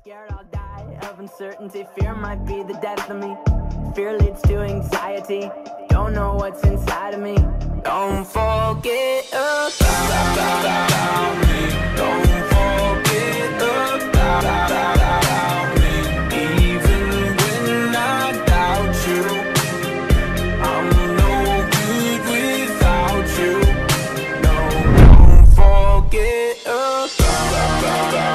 scared I'll die of uncertainty. Fear might be the death of me. Fear leads to anxiety. Don't know what's inside of me. Don't forget about me. Don't forget about me. Even when I doubt you, I'm no good without you. No, don't forget about me.